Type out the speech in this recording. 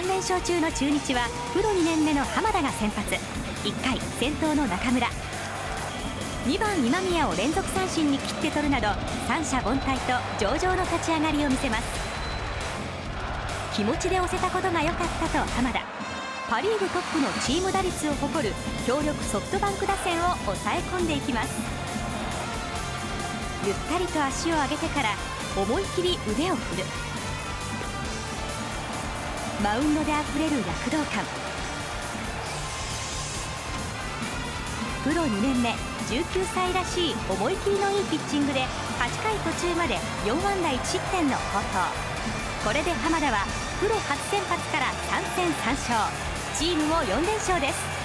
3連勝中の中日はプロ2年目の浜田が先発。1回先頭の中村。2番今宮を連続三振に切って取るなど三者凡退と上々の立ち上がりを見せます。気持ちで押せたことが良かったと浜田。パ・リーグトップのチーム打率を誇る強力ソフトバンク打線を抑え込んでいきます。ゆったりと足を上げてから思い切り腕を振る。マウンドであふれる躍動感。プロ2年目19歳らしい思い切りのいいピッチングで8回途中まで4安打1失点の好投。これで浜田はプロ初先発から3戦3勝。チームも4連勝です。